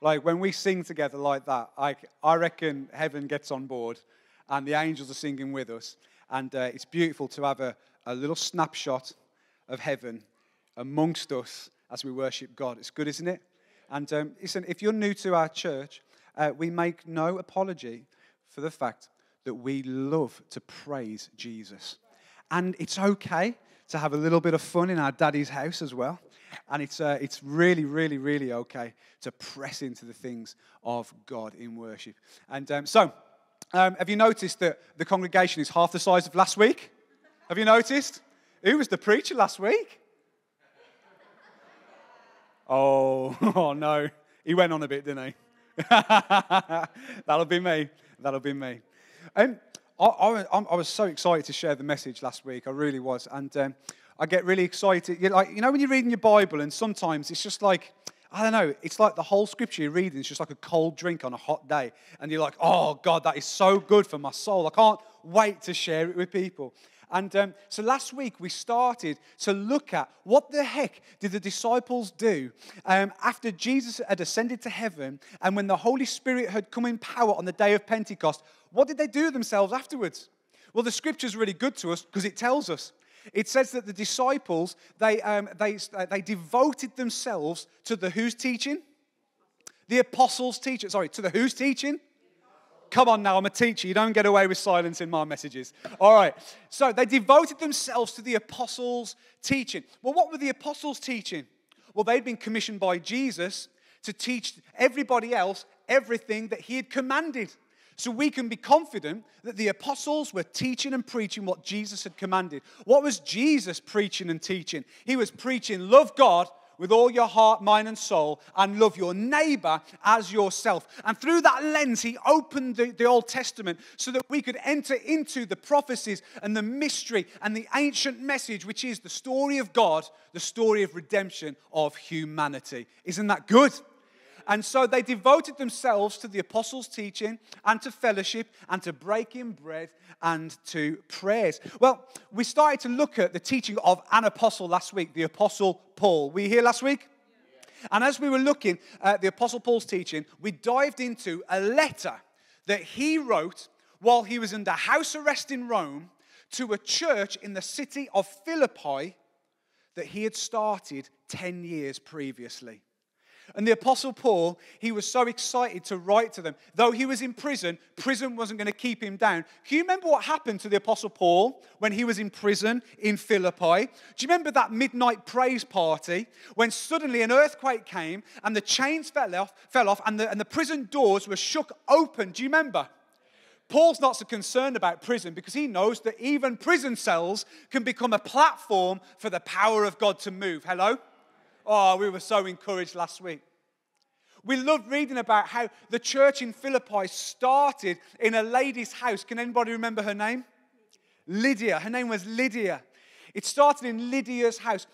Like when we sing together like that, I, I reckon heaven gets on board and the angels are singing with us. And uh, it's beautiful to have a, a little snapshot of heaven amongst us as we worship God. It's good, isn't it? And um, listen, if you're new to our church, uh, we make no apology for the fact that we love to praise Jesus. And it's okay to have a little bit of fun in our daddy's house as well. And it's, uh, it's really, really, really okay to press into the things of God in worship. And um, so, um, have you noticed that the congregation is half the size of last week? Have you noticed? Who was the preacher last week? Oh, oh no. He went on a bit, didn't he? That'll be me. That'll be me. Um, I, I, I, was so excited to share the message last week. I really was. And um, I get really excited. You're like, you know, when you're reading your Bible, and sometimes it's just like, I don't know, it's like the whole scripture you're reading is just like a cold drink on a hot day. And you're like, oh, God, that is so good for my soul. I can't wait to share it with people. And um, so last week we started to look at what the heck did the disciples do um, after Jesus had ascended to heaven and when the Holy Spirit had come in power on the day of Pentecost. What did they do themselves afterwards? Well, the scripture is really good to us because it tells us. It says that the disciples, they, um, they, uh, they devoted themselves to the who's teaching? The apostles' teaching. Sorry, to the who's teaching? Come on now, I'm a teacher. You don't get away with silence in my messages. All right. So they devoted themselves to the apostles' teaching. Well, what were the apostles teaching? Well, they'd been commissioned by Jesus to teach everybody else everything that he had commanded. So we can be confident that the apostles were teaching and preaching what Jesus had commanded. What was Jesus preaching and teaching? He was preaching, love God with all your heart, mind, and soul, and love your neighbor as yourself. And through that lens, he opened the, the, Old Testament so that we could enter into the prophecies and the mystery and the ancient message, which is the story of God, the story of redemption of humanity. Isn't that good? And so they devoted themselves to the apostles' teaching and to fellowship and to breaking bread and to prayers. Well, we started to look at the teaching of an apostle last week, the apostle Paul. Were you here last week? And as we were looking at the Apostle Paul's teaching, we dived into a letter that he wrote while he was under house arrest in Rome to a church in the city of Philippi that he had started 10 years previously. And the Apostle Paul, he was so excited to write to them. Though he was in prison, prison wasn't going to keep him down. Can you remember what happened to the Apostle Paul when he was in prison in Philippi? Do you remember that midnight praise party when suddenly an earthquake came and the chains fell off, fell off and, the, and the prison doors were shook open? Do you remember? Paul's not so concerned about prison because he knows that even prison cells can become a platform for the power of God to move. Hello? Oh, we were so encouraged last week. We loved reading about how the church in Philippi started in a lady's house. Can anybody remember her name? Lydia. Her name was Lydia. It started in Lydia's house.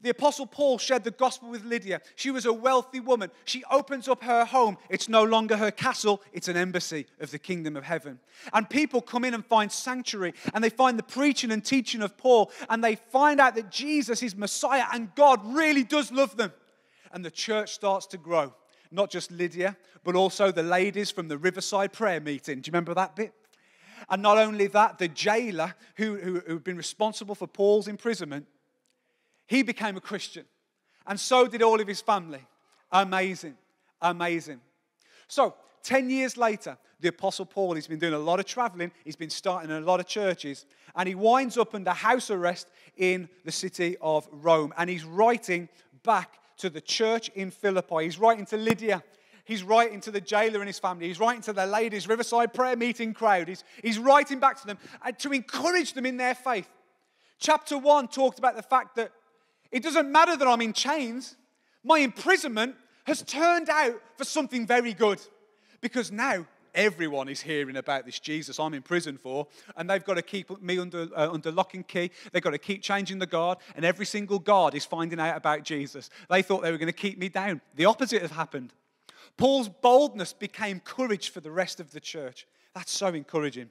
The Apostle Paul shared the gospel with Lydia. She was a wealthy woman. She opens up her home. It's no longer her castle, it's an embassy of the kingdom of heaven. And people come in and find sanctuary, and they find the preaching and teaching of Paul, and they find out that Jesus is Messiah, and God really does love them. And the church starts to grow. Not just Lydia, but also the ladies from the Riverside prayer meeting. Do you remember that bit? And not only that, the jailer who, who, who had been responsible for Paul's imprisonment he became a Christian. And so did all of his family. Amazing. Amazing. So, 10 years later, the Apostle Paul, he's been doing a lot of traveling, he's been starting a lot of churches, and he winds up under house arrest in the city of Rome. And he's writing back to the church in Philippi. He's writing to Lydia. He's writing to the jailer and his family. He's writing to the ladies' Riverside prayer meeting crowd. He's, he's writing back to them uh, to encourage them in their faith. Chapter 1 talked about the fact that it doesn't matter that I'm in chains. My imprisonment has turned out for something very good because now everyone is hearing about this Jesus I'm in prison for, and they've got to keep me under, uh, under lock and key. They've got to keep changing the guard, and every single guard is finding out about Jesus. They thought they were going to keep me down. The opposite has happened. Paul's boldness became courage for the rest of the church. That's so encouraging.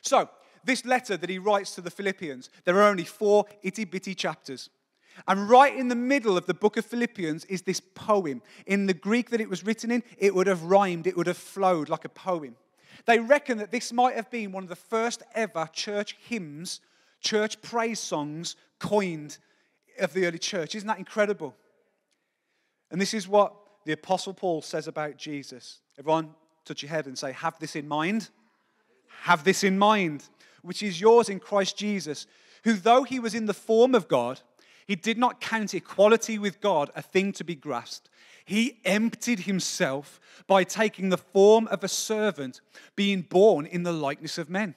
So, this letter that he writes to the Philippians, there are only four itty bitty chapters. And right in the middle of the book of Philippians is this poem. In the Greek that it was written in, it would have rhymed, it would have flowed like a poem. They reckon that this might have been one of the first ever church hymns, church praise songs coined of the early church. Isn't that incredible? And this is what the Apostle Paul says about Jesus. Everyone, touch your head and say, Have this in mind. Have this in mind, which is yours in Christ Jesus, who, though he was in the form of God, he did not count equality with God a thing to be grasped. He emptied himself by taking the form of a servant, being born in the likeness of men.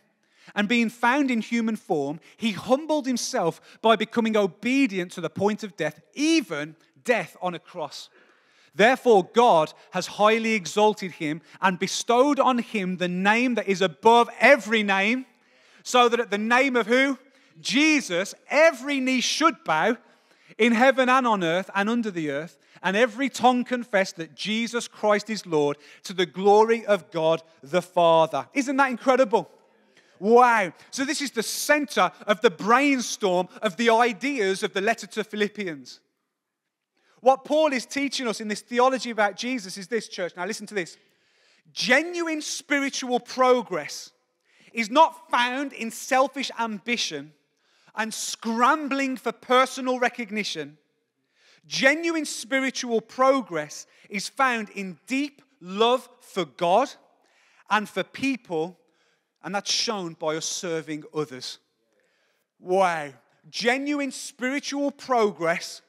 And being found in human form, he humbled himself by becoming obedient to the point of death, even death on a cross. Therefore, God has highly exalted him and bestowed on him the name that is above every name, so that at the name of who? Jesus, every knee should bow in heaven and on earth and under the earth, and every tongue confess that Jesus Christ is Lord to the glory of God the Father. Isn't that incredible? Wow. So, this is the center of the brainstorm of the ideas of the letter to Philippians. What Paul is teaching us in this theology about Jesus is this, church. Now, listen to this. Genuine spiritual progress is not found in selfish ambition and scrambling for personal recognition, genuine spiritual progress is found in deep love for God and for people, and that's shown by us serving others. Wow. Genuine spiritual progress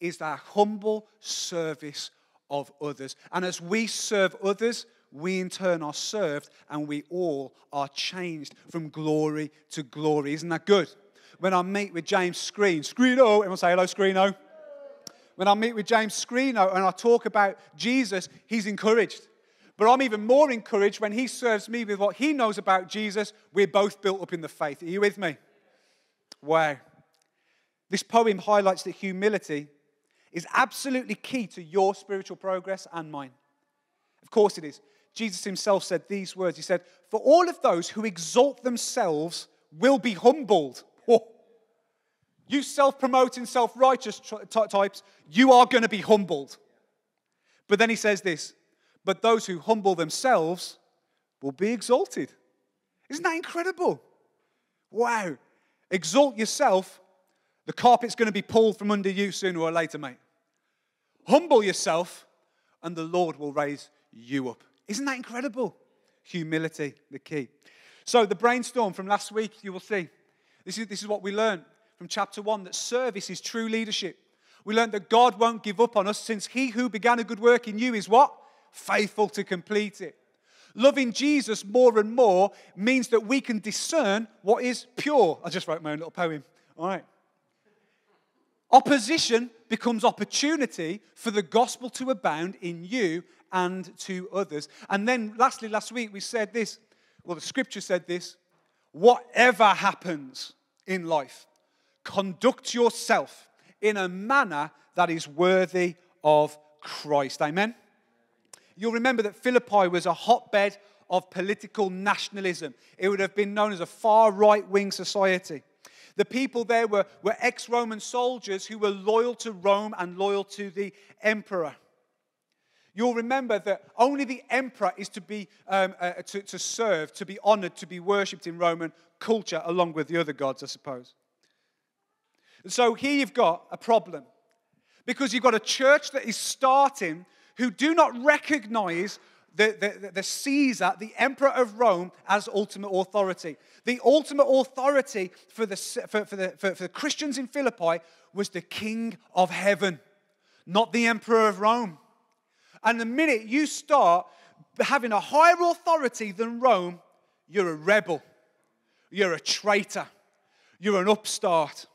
is our humble service of others. And as we serve others, we in turn are served and we all are changed from glory to glory. Isn't that good? When I meet with James Screen, Screeno, everyone say hello, Screeno. When I meet with James Screeno and I talk about Jesus, he's encouraged. But I'm even more encouraged when he serves me with what he knows about Jesus. We're both built up in the faith. Are you with me? Wow. This poem highlights that humility is absolutely key to your spiritual progress and mine. Of course it is. Jesus himself said these words He said, For all of those who exalt themselves will be humbled. You self promoting, self righteous types, you are going to be humbled. But then he says this but those who humble themselves will be exalted. Isn't that incredible? Wow. Exalt yourself, the carpet's going to be pulled from under you sooner or later, mate. Humble yourself, and the Lord will raise you up. Isn't that incredible? Humility, the key. So, the brainstorm from last week, you will see. This is, this is what we learned from chapter 1 that service is true leadership. We learned that God won't give up on us since he who began a good work in you is what? Faithful to complete it. Loving Jesus more and more means that we can discern what is pure. I just wrote my own little poem. All right. Opposition becomes opportunity for the gospel to abound in you and to others. And then, lastly, last week we said this. Well, the scripture said this whatever happens in life, conduct yourself in a manner that is worthy of Christ. Amen? You'll remember that Philippi was a hotbed of political nationalism. It would have been known as a far right wing society. The people there were, were ex Roman soldiers who were loyal to Rome and loyal to the emperor. You'll remember that only the emperor is to be um, uh, to, to serve, to be honored, to be worshipped in Roman culture, along with the other gods, I suppose. So here you've got a problem because you've got a church that is starting who do not recognize the, the, the, Caesar, the emperor of Rome, as ultimate authority. The ultimate authority for the, for, for, the, for, for the Christians in Philippi was the king of heaven, not the emperor of Rome. And the minute you start having a higher authority than Rome, you're a rebel, you're a traitor, you're an upstart,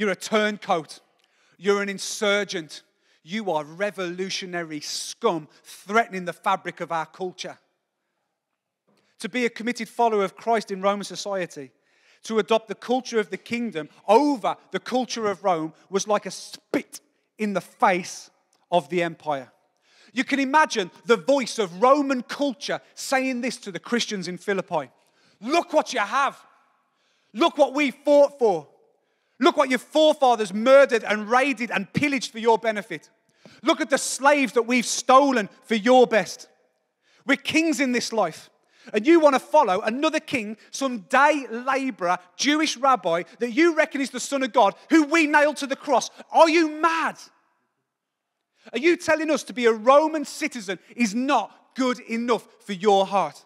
you're a turncoat, you're an insurgent, you are revolutionary scum threatening the fabric of our culture. To be a committed follower of Christ in Roman society, to adopt the culture of the kingdom over the culture of Rome, was like a spit in the face of the empire. You can imagine the voice of Roman culture saying this to the Christians in Philippi Look what you have. Look what we fought for. Look what your forefathers murdered and raided and pillaged for your benefit. Look at the slaves that we've stolen for your best. We're kings in this life. And you want to follow another king, some day laborer, Jewish rabbi that you reckon is the Son of God, who we nailed to the cross. Are you mad? Are you telling us to be a Roman citizen is not good enough for your heart?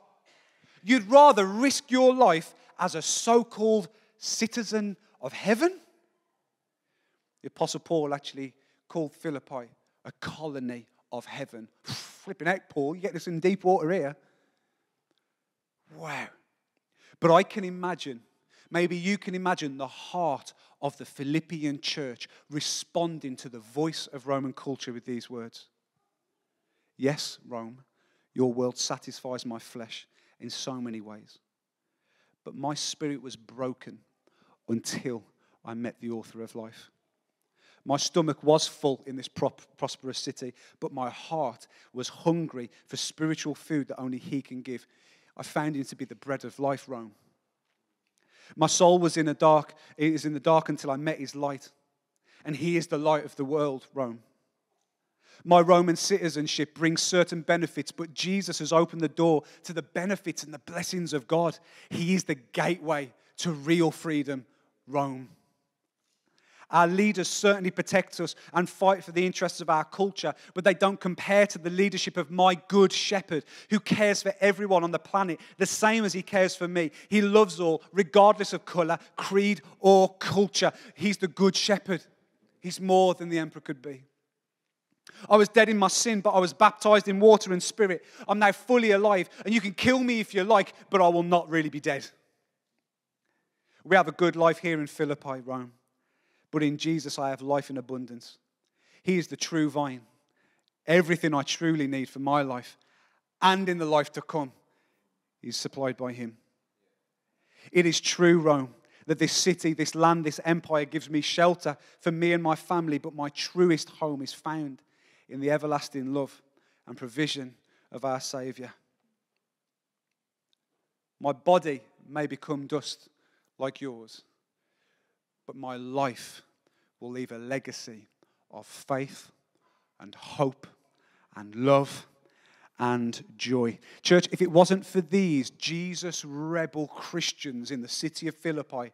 You'd rather risk your life as a so called citizen of heaven? The Apostle Paul actually called Philippi a colony of heaven. Flipping out, Paul, you get this in deep water here. Wow. But I can imagine, maybe you can imagine the heart of the Philippian church responding to the voice of Roman culture with these words Yes, Rome, your world satisfies my flesh in so many ways. But my spirit was broken until I met the author of life. My stomach was full in this prosperous city, but my heart was hungry for spiritual food that only He can give. I found Him to be the bread of life, Rome. My soul was in the dark, it is in the dark until I met His light. And He is the light of the world, Rome. My Roman citizenship brings certain benefits, but Jesus has opened the door to the benefits and the blessings of God. He is the gateway to real freedom, Rome. Our leaders certainly protect us and fight for the interests of our culture, but they don't compare to the leadership of my good shepherd who cares for everyone on the planet the same as he cares for me. He loves all, regardless of color, creed, or culture. He's the good shepherd. He's more than the emperor could be. I was dead in my sin, but I was baptized in water and spirit. I'm now fully alive, and you can kill me if you like, but I will not really be dead. We have a good life here in Philippi, Rome. But in Jesus, I have life in abundance. He is the true vine. Everything I truly need for my life and in the life to come is supplied by Him. It is true, Rome, that this city, this land, this empire gives me shelter for me and my family, but my truest home is found in the everlasting love and provision of our Savior. My body may become dust like yours but my life will leave a legacy of faith and hope and love and joy. Church, if it wasn't for these Jesus rebel Christians in the city of Philippi,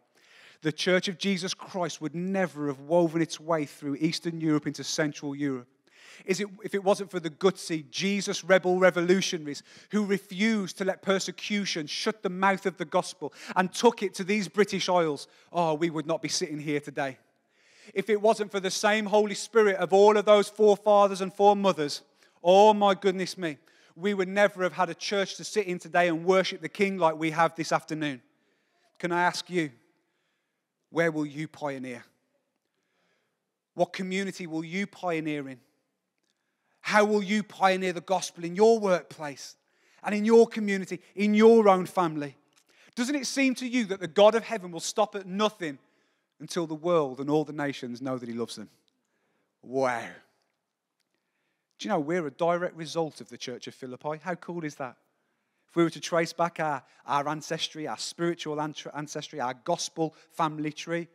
the Church of Jesus Christ would never have woven its way through Eastern Europe into Central Europe is it, if it wasn't for the gutsy Jesus rebel revolutionaries who refused to let persecution shut the mouth of the gospel and took it to these British Isles, oh, we would not be sitting here today. If it wasn't for the same Holy Spirit of all of those forefathers and foremothers, oh my goodness me, we would never have had a church to sit in today and worship the King like we have this afternoon. Can I ask you, where will you pioneer? What community will you pioneer in? How will you pioneer the gospel in your workplace and in your community, in your own family? Doesn't it seem to you that the God of heaven will stop at nothing until the world and all the nations know that he loves them? Wow. Do you know we're a direct result of the church of Philippi? How cool is that? If we were to trace back our, our ancestry, our spiritual ancestry, our gospel family tree,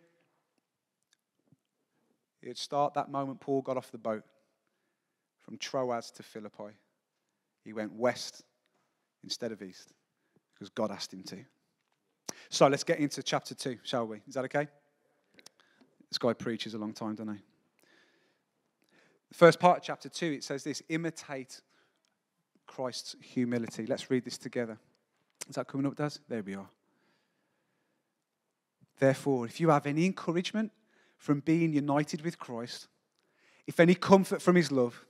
it'd start that moment Paul got off the boat from Troas to Philippi. He went west instead of east because God asked him to. So let's get into chapter 2, shall we? Is that okay? This guy preaches a long time, doesn't he? The first part of chapter 2, it says this imitate Christ's humility. Let's read this together. Is that coming up, Does? There we are. Therefore, if you have any encouragement from being united with Christ, if any comfort from his love,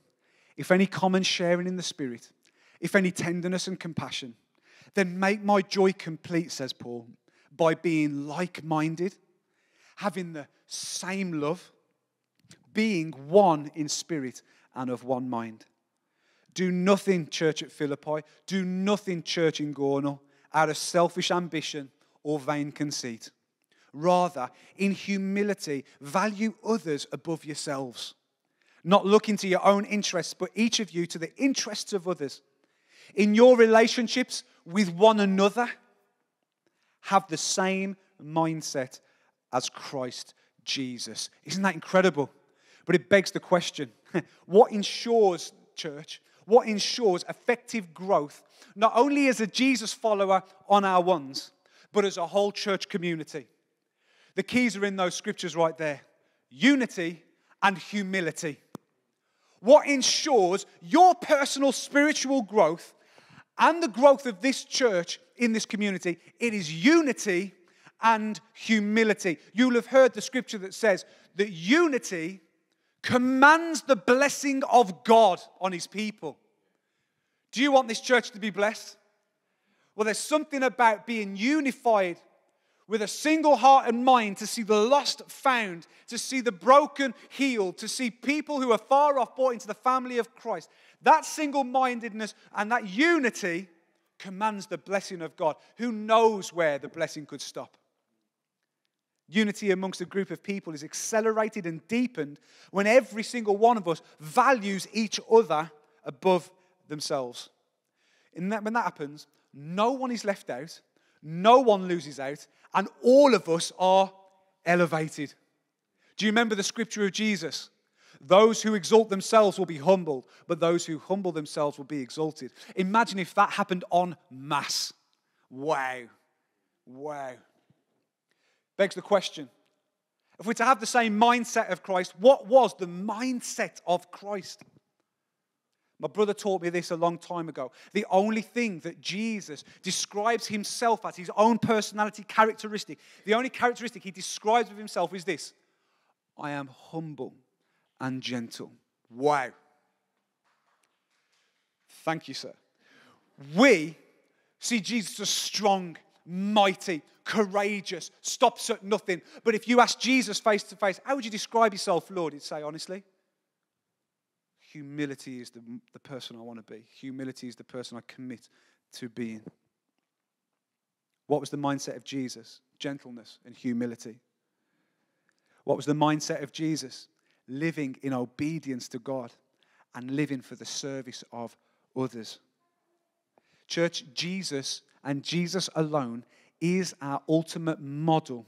if any common sharing in the Spirit, if any tenderness and compassion, then make my joy complete, says Paul, by being like minded, having the same love, being one in spirit and of one mind. Do nothing, church at Philippi, do nothing, church in Gornal, out of selfish ambition or vain conceit. Rather, in humility, value others above yourselves not looking to your own interests, but each of you to the interests of others. In your relationships with one another, have the same mindset as Christ Jesus. Isn't that incredible? But it begs the question what ensures, church, what ensures effective growth, not only as a Jesus follower on our ones, but as a whole church community? The keys are in those scriptures right there unity and humility. What ensures your personal spiritual growth and the growth of this church in this community? It is unity and humility. You'll have heard the scripture that says that unity commands the blessing of God on his people. Do you want this church to be blessed? Well, there's something about being unified with a single heart and mind to see the lost found, to see the broken healed, to see people who are far off brought into the family of Christ. That single mindedness and that unity commands the blessing of God. Who knows where the blessing could stop? Unity amongst a group of people is accelerated and deepened when every single one of us values each other above themselves. That, when that happens, no one is left out, no one loses out, and all of us are elevated. Do you remember the scripture of Jesus? Those who exalt themselves will be humbled, but those who humble themselves will be exalted. Imagine if that happened on mass. Wow. Wow. Begs the question if we're to have the same mindset of Christ, what was the mindset of Christ? My brother taught me this a long time ago. The only thing that Jesus describes himself as, his own personality characteristic, the only characteristic he describes of himself is this I am humble and gentle. Wow. Thank you, sir. We see Jesus as strong, mighty, courageous, stops at nothing. But if you ask Jesus face to face, how would you describe yourself, Lord? He'd say, honestly, Humility is the, the person I want to be. Humility is the person I commit to being. What was the mindset of Jesus? Gentleness and humility. What was the mindset of Jesus? Living in obedience to God and living for the service of others. Church, Jesus and Jesus alone is our ultimate model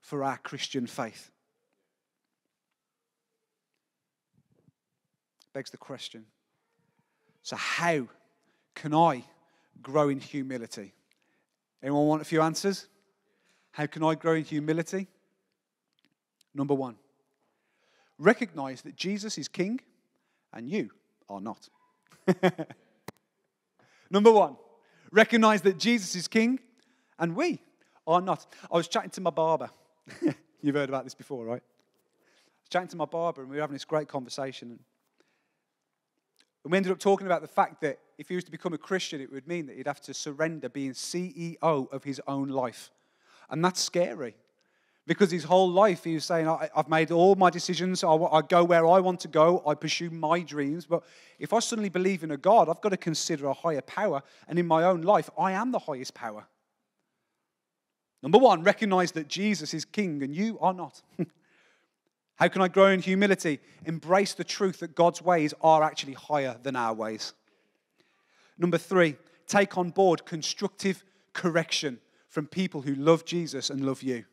for our Christian faith. Begs the question so, how can I grow in humility? Anyone want a few answers? How can I grow in humility? Number one, recognize that Jesus is king and you are not. Number one, recognize that Jesus is king and we are not. I was chatting to my barber. You've heard about this before, right? I was chatting to my barber and we were having this great conversation. And we ended up talking about the fact that if he was to become a Christian, it would mean that he'd have to surrender being CEO of his own life. And that's scary because his whole life he was saying, I've made all my decisions, I go where I want to go, I pursue my dreams. But if I suddenly believe in a God, I've got to consider a higher power. And in my own life, I am the highest power. Number one, recognize that Jesus is king and you are not. How can I grow in humility? Embrace the truth that God's ways are actually higher than our ways. Number three, take on board constructive correction from people who love Jesus and love you.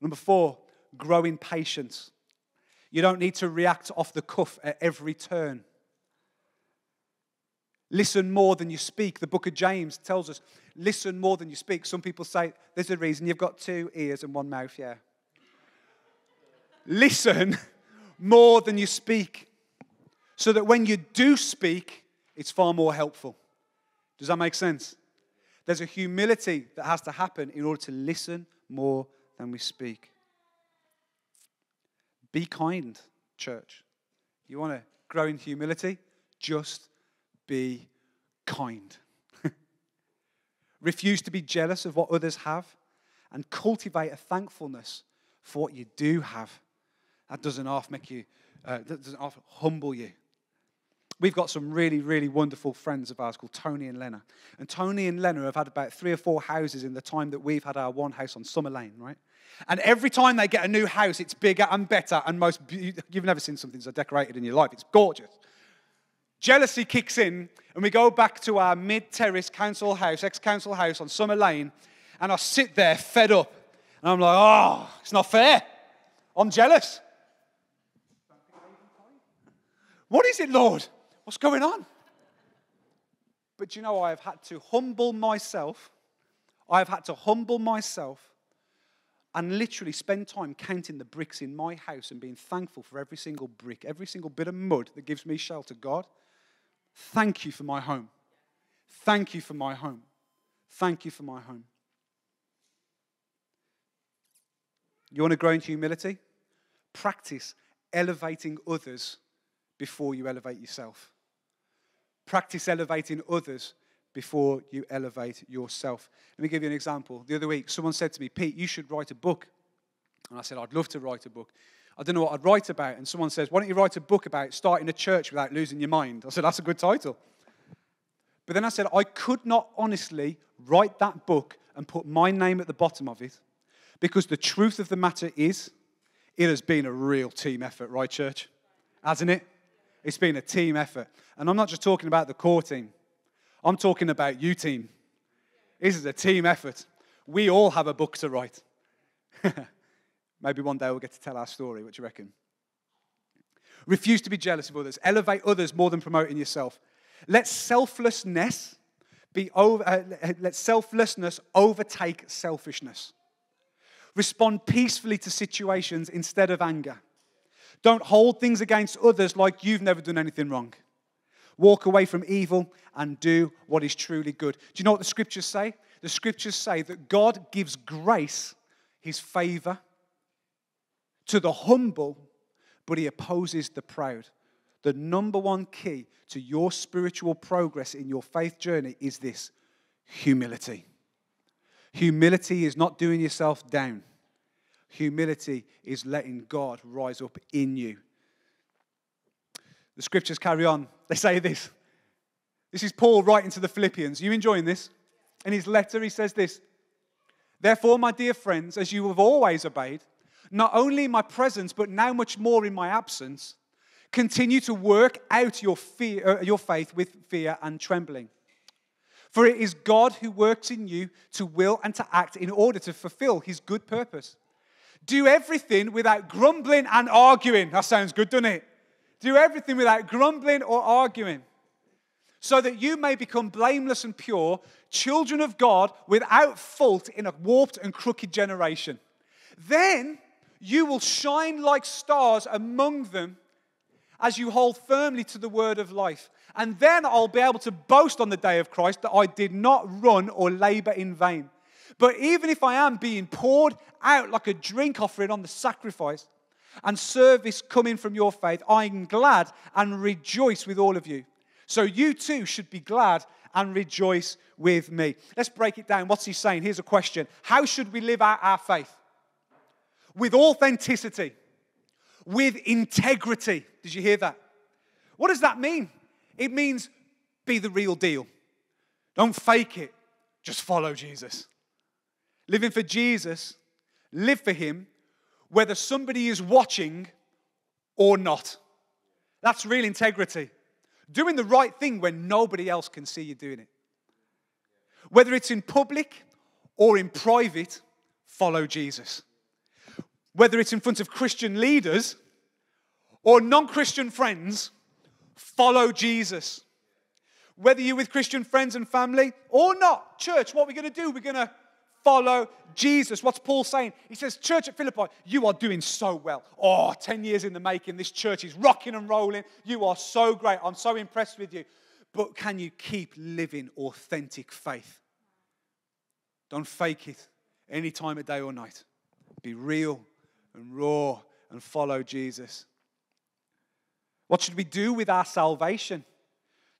Number four, grow in patience. You don't need to react off the cuff at every turn. Listen more than you speak. The book of James tells us listen more than you speak. Some people say there's a reason you've got two ears and one mouth, yeah listen more than you speak, so that when you do speak, it's far more helpful. Does that make sense? There's a humility that has to happen in order to listen more than we speak. Be kind, church. You want to grow in humility? Just be kind. Refuse to be jealous of what others have and cultivate a thankfulness for what you do have. That doesn't half make you, uh, that doesn't half humble you. We've got some really, really wonderful friends of ours called Tony and Lena. And Tony and Lena have had about three or four houses in the time that we've had our one house on Summer Lane, right? And every time they get a new house, it's bigger and better and most. You've never seen something so decorated in your life. It's gorgeous. Jealousy kicks in, and we go back to our mid terrace council house, ex council house on Summer Lane, and I sit there fed up. And I'm like, oh, it's not fair. I'm jealous. What is it, Lord? What's going on? But you know, I have had to humble myself. I have had to humble myself and literally spend time counting the bricks in my house and being thankful for every single brick, every single bit of mud that gives me shelter. God, thank you for my home. Thank you for my home. Thank you for my home. You want to grow into humility? Practice elevating others before you elevate yourself. Practice elevating others before you elevate yourself. Let me give you an example. The other week, someone said to me, Pete, you should write a book. And I said, I'd love to write a book. I don't know what I'd write about. And someone says, Why don't you write a book about starting a church without losing your mind? I said, That's a good title. But then I said, I could not honestly write that book and put my name at the bottom of it because the truth of the matter is, it has been a real team effort, right, church? Hasn't it? It's been a team effort. And I'm not just talking about the core team, I'm talking about you, team. This is a team effort. We all have a book to write. Maybe one day we'll get to tell our story. What do you reckon? Refuse to be jealous of others. Elevate others more than promoting yourself. Let selflessness be over, uh, let selflessness overtake selfishness. Respond peacefully to situations instead of anger. Don't hold things against others like you've never done anything wrong. Walk away from evil and do what is truly good. Do you know what the scriptures say? The scriptures say that God gives grace, his favor, to the humble, but he opposes the proud. The number one key to your spiritual progress in your faith journey is this humility. Humility is not doing yourself down. Humility is letting God rise up in you. The scriptures carry on. They say this. This is Paul writing to the Philippians. Are you enjoying this? In his letter, he says this Therefore, my dear friends, as you have always obeyed, not only in my presence, but now much more in my absence, continue to work out your, fear, uh, your faith with fear and trembling. For it is God who works in you to will and to act in order to fulfill his good purpose. Do everything without grumbling and arguing. That sounds good, doesn't it? Do everything without grumbling or arguing, so that you may become blameless and pure, children of God without fault in a warped and crooked generation. Then you will shine like stars among them as you hold firmly to the word of life. And then I'll be able to boast on the day of Christ that I did not run or labor in vain. But even if I am being poured out like a drink offering on the sacrifice and service coming from your faith, I'm glad and rejoice with all of you. So you too should be glad and rejoice with me. Let's break it down. What's he saying? Here's a question How should we live out our faith? With authenticity, with integrity. Did you hear that? What does that mean? It means be the real deal. Don't fake it, just follow Jesus. Living for Jesus, live for Him, whether somebody is watching or not. That's real integrity. Doing the right thing when nobody else can see you doing it. Whether it's in public or in private, follow Jesus. Whether it's in front of Christian leaders or non Christian friends, follow Jesus. Whether you're with Christian friends and family or not, church, what we're going to do, we're going to follow Jesus. What's Paul saying? He says, Church at Philippi, you are doing so well. Oh, 10 years in the making. This church is rocking and rolling. You are so great. I'm so impressed with you. But can you keep living authentic faith? Don't fake it any time of day or night. Be real and raw and follow Jesus. What should we do with our salvation?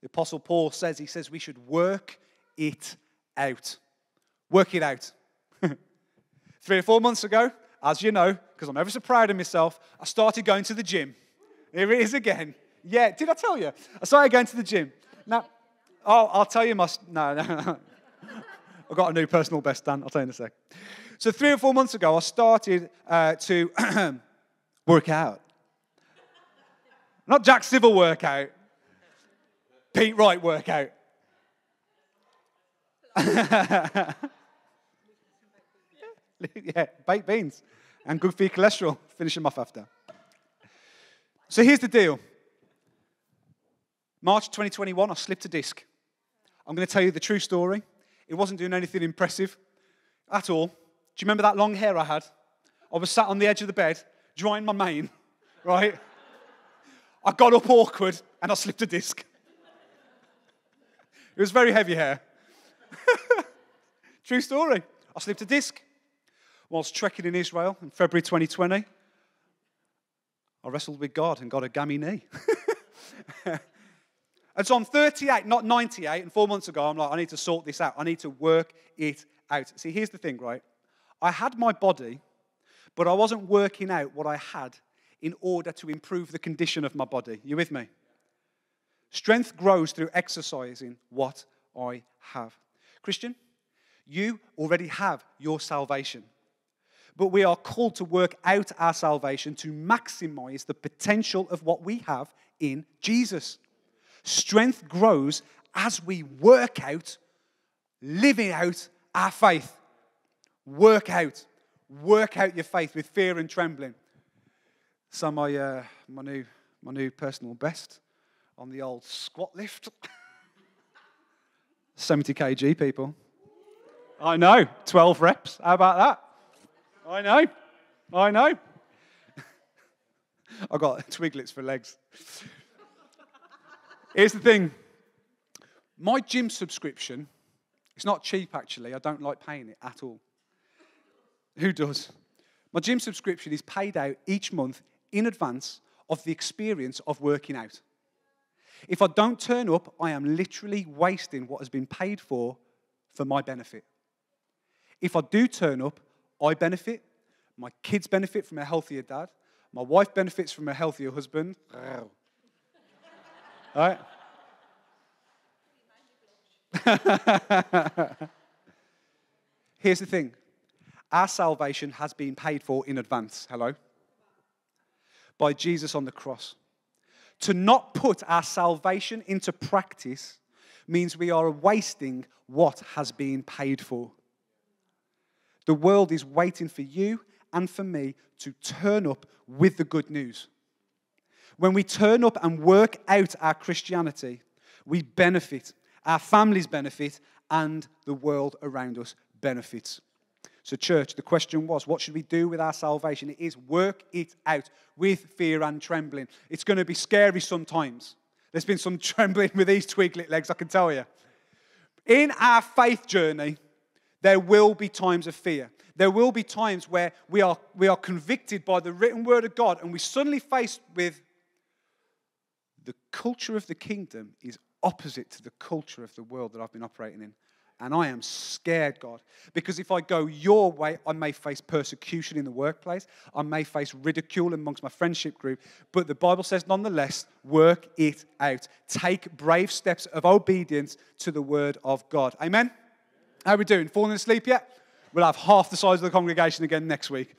The Apostle Paul says, he says we should work it out. Work it out. Three or four months ago, as you know, because I'm ever so proud of myself, I started going to the gym. Here it is again. Yeah, did I tell you? I started going to the gym. Now, oh, I'll tell you my. No, no. I've got a new personal best, Dan. I'll tell you in a sec. So, three or four months ago, I started uh, to work out. Not Jack Civil workout, Pete Wright workout. yeah, baked beans. and good for your cholesterol. Finish them off after. So here's the deal March 2021, I slipped a disc. I'm going to tell you the true story. It wasn't doing anything impressive at all. Do you remember that long hair I had? I was sat on the edge of the bed, drying my mane, right? I got up awkward and I slipped a disc. It was very heavy hair. True story. I slipped a disc whilst trekking in Israel in February 2020. I wrestled with God and got a gammy knee. and so I'm 38, not 98, and four months ago, I'm like, I need to sort this out. I need to work it out. See, here's the thing, right? I had my body, but I wasn't working out what I had in order to improve the condition of my body. You with me? Strength grows through exercising what I have. Christian, you already have your salvation. But we are called to work out our salvation to maximize the potential of what we have in Jesus. Strength grows as we work out, living out our faith. Work out. Work out your faith with fear and trembling. So my, uh, my, new, my new personal best on the old squat lift. 70 kg, people. I know, 12 reps. How about that? I know, I know. I've got twiglets for legs. Here's the thing my gym subscription, it's not cheap actually. I don't like paying it at all. Who does? My gym subscription is paid out each month in advance of the experience of working out. If I don't turn up, I am literally wasting what has been paid for for my benefit. If I do turn up, I benefit, my kids benefit from a healthier dad, my wife benefits from a healthier husband. All right? Here's the thing our salvation has been paid for in advance. Hello? By Jesus on the cross. To not put our salvation into practice means we are wasting what has been paid for. The world is waiting for you and for me to turn up with the good news. When we turn up and work out our Christianity, we benefit, our families benefit, and the world around us benefits. So, church, the question was, what should we do with our salvation? It is work it out with fear and trembling. It's going to be scary sometimes. There's been some trembling with these twiglet legs, I can tell you. In our faith journey, there will be times of fear. There will be times where we are, we are convicted by the written word of God and we suddenly faced with the culture of the kingdom is opposite to the culture of the world that I've been operating in. And I am scared, God, because if I go your way, I may face persecution in the workplace. I may face ridicule amongst my friendship group. But the Bible says, nonetheless, work it out. Take brave steps of obedience to the word of God. Amen? How are we doing? Falling asleep yet? We'll have half the size of the congregation again next week.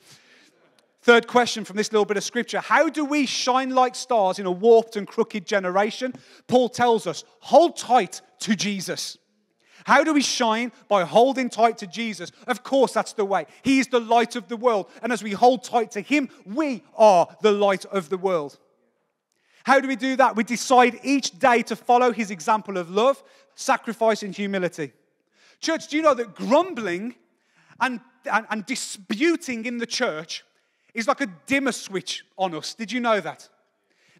Third question from this little bit of scripture How do we shine like stars in a warped and crooked generation? Paul tells us, hold tight to Jesus. How do we shine? By holding tight to Jesus. Of course, that's the way. He is the light of the world. And as we hold tight to Him, we are the light of the world. How do we do that? We decide each day to follow His example of love, sacrifice, and humility. Church, do you know that grumbling and, and, and disputing in the church is like a dimmer switch on us? Did you know that?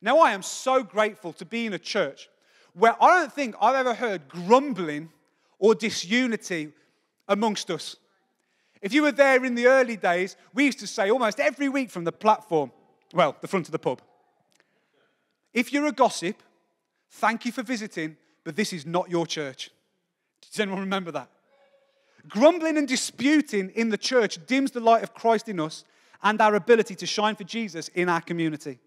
Now, I am so grateful to be in a church where I don't think I've ever heard grumbling or disunity amongst us. If you were there in the early days, we used to say almost every week from the platform, well, the front of the pub, if you're a gossip, thank you for visiting, but this is not your church. Does anyone remember that? Grumbling and disputing in the church dims the light of Christ in us and our ability to shine for Jesus in our community.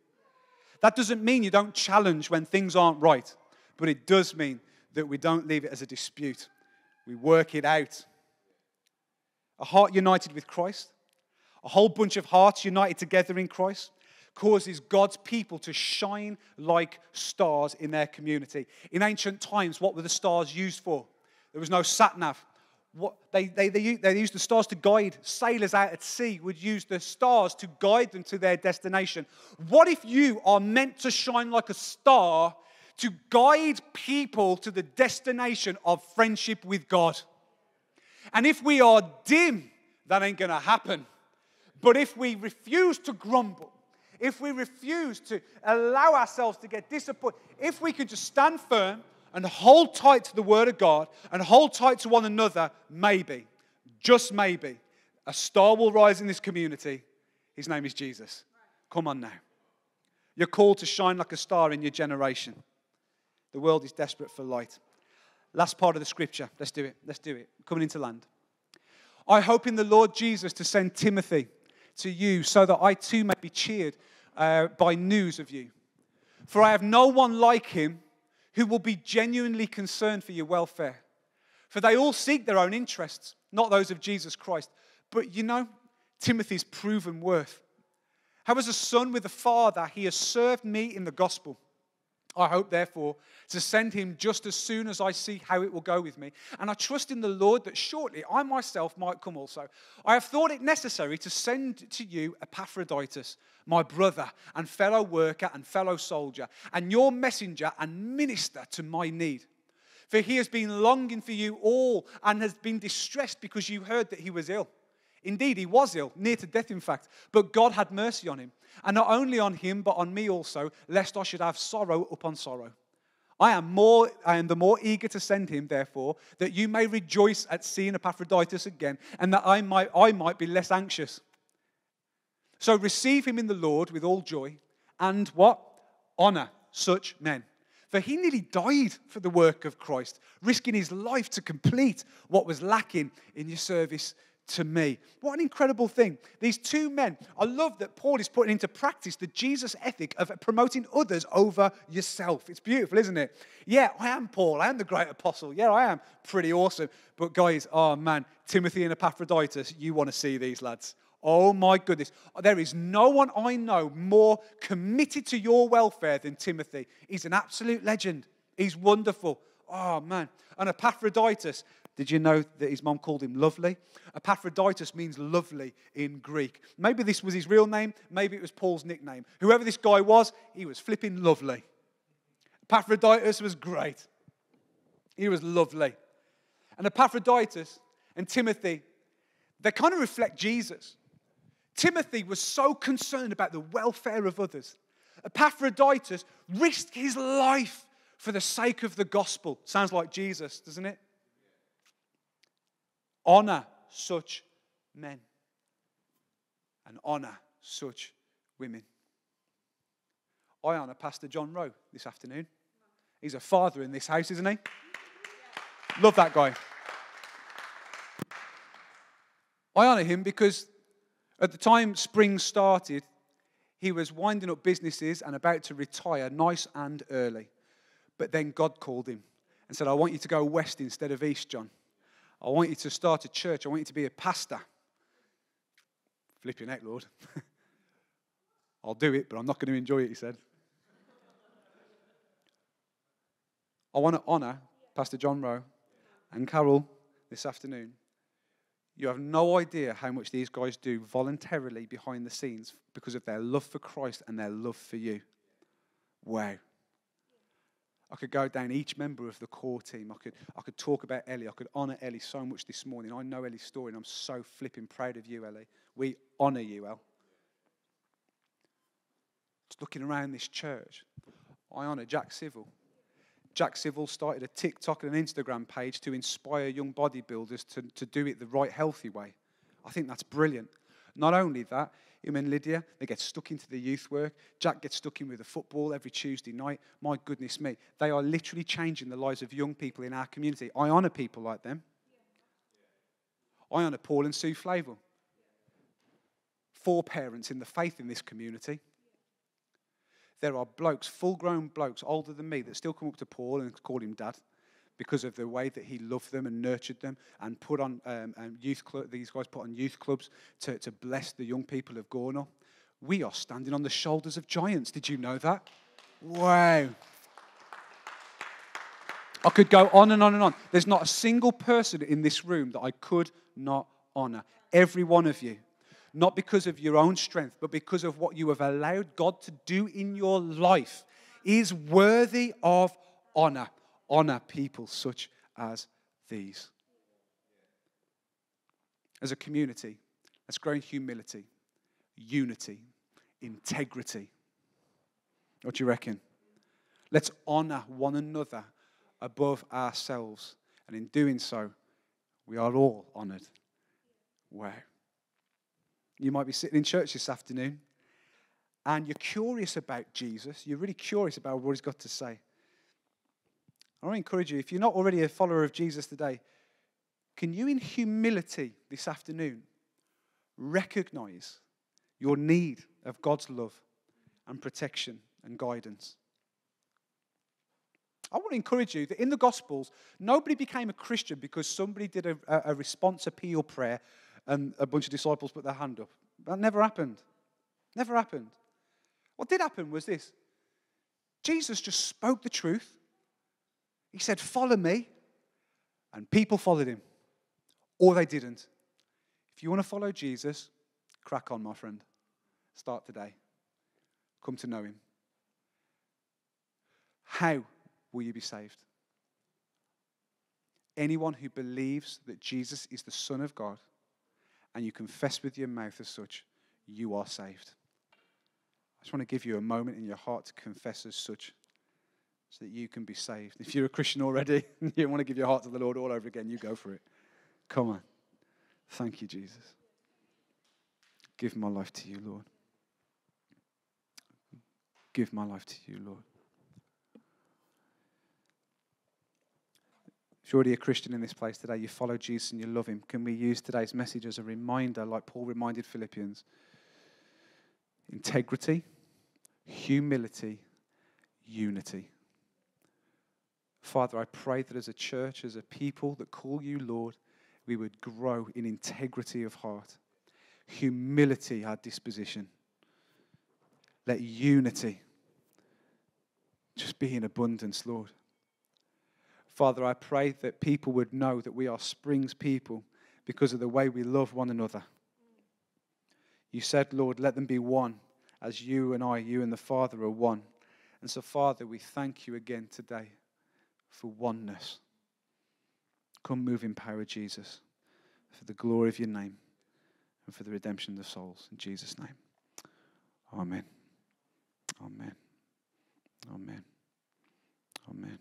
That doesn't mean you don't challenge when things aren't right, but it does mean that we don't leave it as a dispute. We work it out. A heart united with Christ, a whole bunch of hearts united together in Christ, causes God's people to shine like stars in their community. In ancient times, what were the stars used for? There was no sat nav. what they, they, they, they use the stars to guide. Sailors out at sea would use the stars to guide them to their destination. What if you are meant to shine like a star to guide people to the destination of friendship with god? And if we are dim that ain't going to happen. But if we refuse to grumble if we refuse to allow ourselves to get disappointed if we could just stand firm and hold tight to the Word of God and hold tight to one another, maybe, just maybe, a star will rise in this community. His name is Jesus. Come on now. You're called to shine like a star in your generation. The world is desperate for light. Last part of the scripture. Let's do it. Let's do it. Coming into land. I hope in the Lord Jesus to send Timothy to you so that I too may be cheered uh, by news of you. For I have no one like him who will be genuinely concerned for your welfare. For they all seek their own interests, not those of Jesus Christ. But you know, Timothy's proven worth. How, as a son with a father, he has served me in the gospel. I hope, therefore, to send him just as soon as I see how it will go with me. And I trust in the Lord that shortly I myself might come also. I have thought it necessary to send to you Epaphroditus, my brother and fellow worker and fellow soldier, and your messenger and minister to my need. For he has been longing for you all and has been distressed because you heard that he was ill. Indeed, he was ill, near to death, in fact, but God had mercy on him. And not only on him, but on me also, lest I should have sorrow upon sorrow. I am, more, I am the more eager to send him, therefore, that you may rejoice at seeing Epaphroditus again, and that I might, I might be less anxious. So receive him in the Lord with all joy, and what? Honor such men. For he nearly died for the work of Christ, risking his life to complete what was lacking in your service to me. What an incredible thing. These two men, I love that Paul is putting into practice the Jesus ethic of promoting others over yourself. It's beautiful, isn't it? Yeah, I am Paul. I am the great apostle. Yeah, I am pretty awesome. But guys, oh man, Timothy and Epaphroditus, you want to see these lads. Oh my goodness. There is no one I know more committed to your welfare than Timothy. He's an absolute legend. He's wonderful. Oh man. And Epaphroditus, did you know that his mom called him lovely? Epaphroditus means lovely in Greek. Maybe this was his real name, maybe it was Paul's nickname. Whoever this guy was, he was flipping lovely. Epaphroditus was great. He was lovely. And Epaphroditus and Timothy, they kind of reflect Jesus. Timothy was so concerned about the welfare of others. Epaphroditus risked his life for the sake of the gospel. Sounds like Jesus, doesn't it? Honor such men and honor such women. I honor Pastor John Rowe this afternoon. He's a father in this house, isn't he? Love that guy. I honor him because at the time spring started, he was winding up businesses and about to retire nice and early. But then God called him and said, I want you to go west instead of east, John. I want you to start a church. I want you to be a pastor. Flip your heck, Lord. I'll do it, but I'm not going to enjoy it, he said. I want to honor Pastor John Rowe and Carol this afternoon. You have no idea how much these guys do voluntarily behind the scenes because of their love for Christ and their love for you. Wow. I could go down each member of the core team. I could, I could talk about Ellie. I could honor Ellie so much this morning. I know Ellie's story, and I'm so flipping proud of you, Ellie. We honor you, El. Just looking around this church, I honor Jack Civil. Jack Civil started a TikTok and an Instagram page to inspire young bodybuilders to, to do it the right, healthy way. I think that's brilliant. Not only that, him and Lydia, they get stuck into the youth work. Jack gets stuck in with the football every Tuesday night. My goodness me. They are literally changing the lives of young people in our community. I honour people like them. I honour Paul and Sue Flavel. Four parents in the faith in this community. There are blokes, full grown blokes older than me, that still come up to Paul and call him dad because of the way that he loved them and nurtured them and put on um, um, youth these guys put on youth clubs to, to bless the young people of Gornal. We are standing on the shoulders of giants. Did you know that? Wow. I could go on and on and on. There's not a single person in this room that I could not honor. Every one of you. Not because of your own strength, but because of what you have allowed God to do in your life is worthy of honor. Honor people such as these. As a community, let's grow in humility, unity, integrity. What do you reckon? Let's honor one another above ourselves. And in doing so, we are all honored. Wow. You might be sitting in church this afternoon and you're curious about Jesus. You're really curious about what he's got to say. I want to encourage you, if you're not already a follower of Jesus today, can you, in humility this afternoon, recognize your need of God's love and protection and guidance? I want to encourage you that in the Gospels, nobody became a Christian because somebody did a, a response appeal prayer and a bunch of disciples put their hand up. That never happened. Never happened. What did happen was this Jesus just spoke the truth. He said, Follow me. And people followed him. Or they didn't. If you want to follow Jesus, crack on, my friend. Start today. Come to know him. How will you be saved? Anyone who believes that Jesus is the Son of God and you confess with your mouth as such, you are saved. I just want to give you a moment in your heart to confess as such so that you can be saved. If you're a Christian already and you want to give your heart to the Lord all over again, you go for it. Come on. Thank you, Jesus. Give my life to you, Lord. Give my life to you, Lord. If you're already a Christian in this place today, you follow Jesus and you love him, can we use today's message as a reminder, like Paul reminded Philippians? Integrity, humility, unity. Father, I pray that as a church, as a people that call you Lord, we would grow in integrity of heart, humility, our disposition. Let unity just be in abundance, Lord. Father, I pray that people would know that we are Springs people because of the way we love one another. You said, Lord, let them be one as you and I, you and the Father are one. And so, Father, we thank you again today for oneness. Come move in power, Jesus, for the glory of your name and for the redemption of the souls. In Jesus' name. Amen. Amen. Amen. Amen.